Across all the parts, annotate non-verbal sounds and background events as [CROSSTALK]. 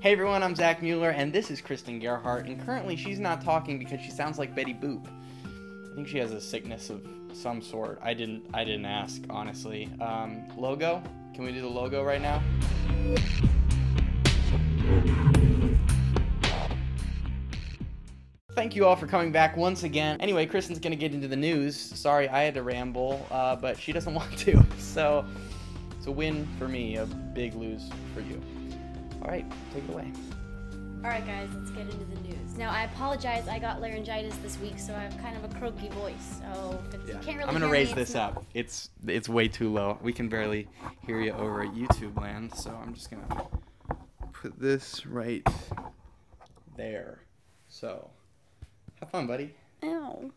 Hey everyone, I'm Zach Mueller, and this is Christen Gerhart, and currently she's not talking because she sounds like Betty Boop. I think she has a sickness of some sort. I didn't I didn't ask, honestly. Um, logo? Can we do the logo right now? Thank you all for coming back once again. Anyway, Christen's gonna get into the news. Sorry, I had to ramble, uh, but she doesn't [LAUGHS] want to. So, it's a win for me, a big lose for you. All right, take it away. Alright guys, let's get into the news. Now I apologize, I got laryngitis this week, so I have kind of a croaky voice. So if it's, you can't really I'm gonna hear raise me, this it's up. It's it's way too low. We can barely hear you over at YouTube land, so I'm just gonna put this right there. So, have fun, buddy. Ow.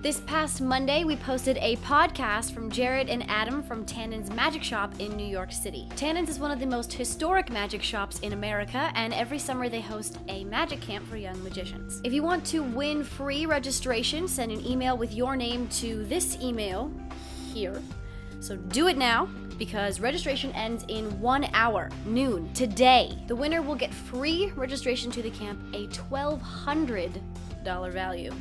This past Monday, we posted a podcast from Jared and Adam from Tannen's Magic Shop in New York City. Tannen's is one of the most historic magic shops in America, and every summer they host a magic camp for young magicians. If you want to win free registration, send an email with your name to this email here. So do it now because registration ends in one hour, noon, today. The winner will get free registration to the camp, a $1,200 value.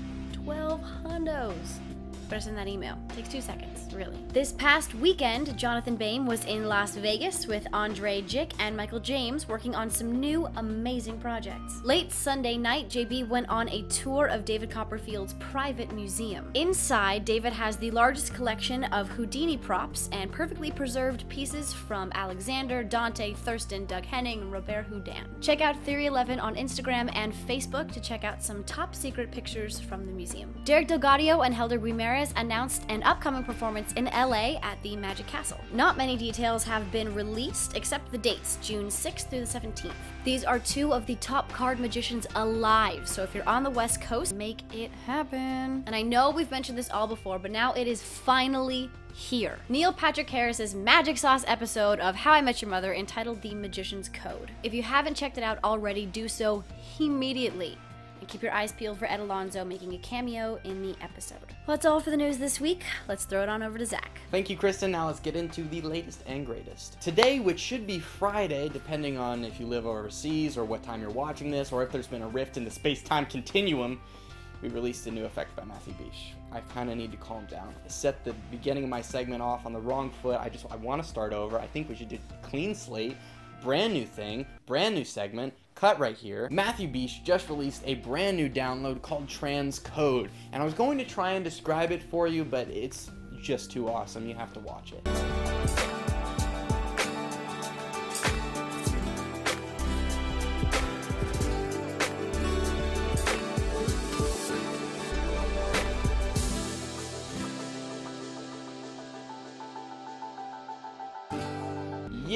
12 hundos. Better that email. Takes two seconds, really. This past weekend, Jonathan Bayme was in Las Vegas with Andrei Jikh and Michael James working on some new amazing projects. Late Sunday night, JB went on a tour of David Copperfield's private museum. Inside, David has the largest collection of Houdini props and perfectly preserved pieces from Alexander, Dante, Thurston, Doug Henning, and Robert Houdin. Check out Theory 11 on Instagram and Facebook to check out some top secret pictures from the museum. Derek Delgaudio and Helder Guimaraes announced an upcoming performance in LA at the Magic Castle. Not many details have been released except the dates, June 6th through the 17th. These are two of the top card magicians alive, so if you're on the West Coast, make it happen. And I know we've mentioned this all before, but now it is finally here. Neil Patrick Harris's Magic Sauce episode of How I Met Your Mother entitled The Magician's Code. If you haven't checked it out already, do so immediately. And keep your eyes peeled for Ed Alonzo making a cameo in the episode. Well, that's all for the news this week. Let's throw it on over to Zach. Thank you, Christen. Now let's get into the latest and greatest. Today, which should be Friday, depending on if you live overseas or what time you're watching this, or if there's been a rift in the space-time continuum, we released a new effect by Matthieu Bich. I kind of need to calm down. I set the beginning of my segment off on the wrong foot. I just I want to start over. I think we should do clean slate, brand new thing, brand new segment, cut right here. Matthieu Bich just released a brand new download called Transcode, and I was going to try and describe it for you, but it's just too awesome. You have to watch it.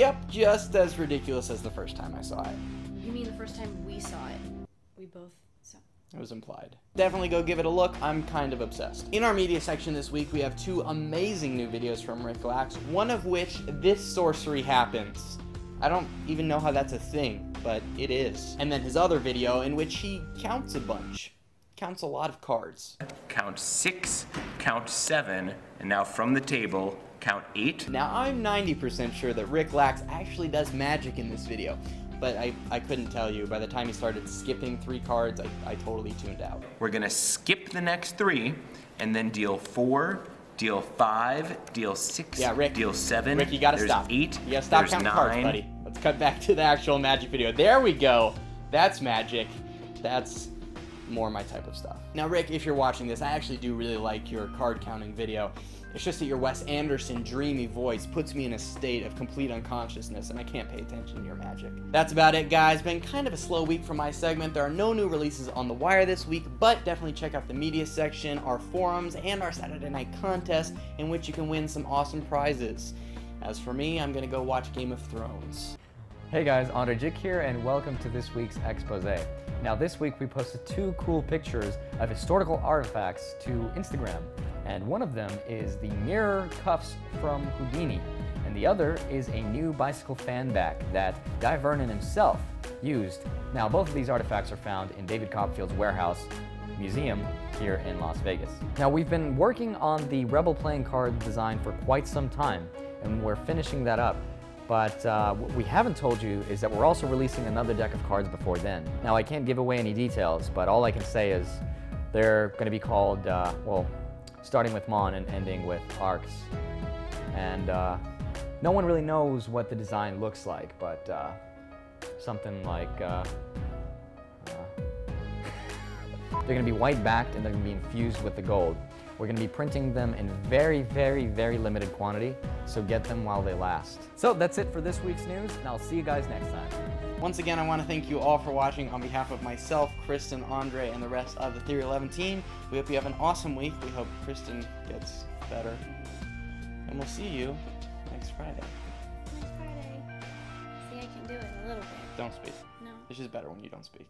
Yep, just as ridiculous as the first time I saw it. You mean the first time we saw it? We both saw. It was implied. Definitely go give it a look. I'm kind of obsessed. In our media section this week, we have two amazing new videos from Rick Lax, one of which this sorcery happens. I don't even know how that's a thing, but it is. And then his other video in which he counts a bunch. Counts a lot of cards. count six, count seven, and now from the table, count eight. Now, I'm 90% sure that Rick Lax actually does magic in this video, but I, I couldn't tell you. By the time he started skipping three cards, I, I totally tuned out. We're gonna skip the next three, and then deal four, deal five, deal six, Yeah, Rick. deal seven. Rick, you gotta there's stop. eight. You gotta stop counting nine. cards, buddy. Let's cut back to the actual magic video. There we go. That's magic. That's more my type of stuff. Now, Rick, if you're watching this, I actually do really like your card counting video. It's just that your Wes Anderson dreamy voice puts me in a state of complete unconsciousness and I can't pay attention to your magic. That's about it, guys. Been kind of a slow week for my segment. There are no new releases on the wire this week, but definitely check out the media section, our forums, and our Saturday night contest in which you can win some awesome prizes. As for me, I'm gonna go watch Game of Thrones. Hey guys, Andrei Jikh here, and welcome to this week's expose. Now, this week we posted two cool pictures of historical artifacts to Instagram, and one of them is the mirror cuffs from Houdini, and the other is a new bicycle fan back that Dai Vernon himself used. Now, both of these artifacts are found in David Copperfield's warehouse museum here in Las Vegas. Now, we've been working on the Rebel playing card design for quite some time, and we're finishing that up. But uh, what we haven't told you is that we're also releasing another deck of cards before then. Now, I can't give away any details, but all I can say is they're going to be called, uh, well, starting with Mon and ending with Arcs. And uh, no one really knows what the design looks like, but uh, something like. Uh, uh, [LAUGHS] they're going to be white backed and they're going to be infused with the gold. We're going to be printing them in very, very, very limited quantity, so get them while they last. So that's it for this week's news, and I'll see you guys next time. Once again, I want to thank you all for watching on behalf of myself, Christen, Andrei, and the rest of the Theory 11 team. We hope you have an awesome week. We hope Christen gets better. And we'll see you next Friday. Next Friday. See, I can do it a little bit. Don't speak. No. It's just better when you don't speak.